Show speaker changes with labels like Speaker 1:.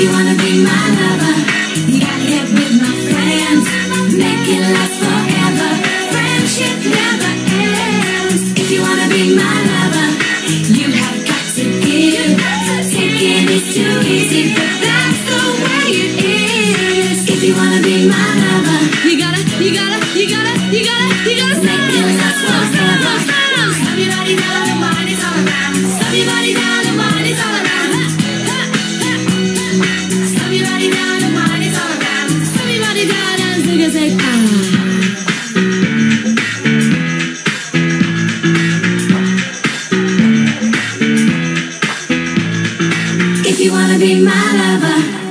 Speaker 1: you wanna be my lover, you gotta with my friends. Make it last forever. Friendship never ends. If you wanna be my lover, you have got to give. Taking is too easy, but that's the way it is. If you wanna be my
Speaker 2: you wanna be my lover?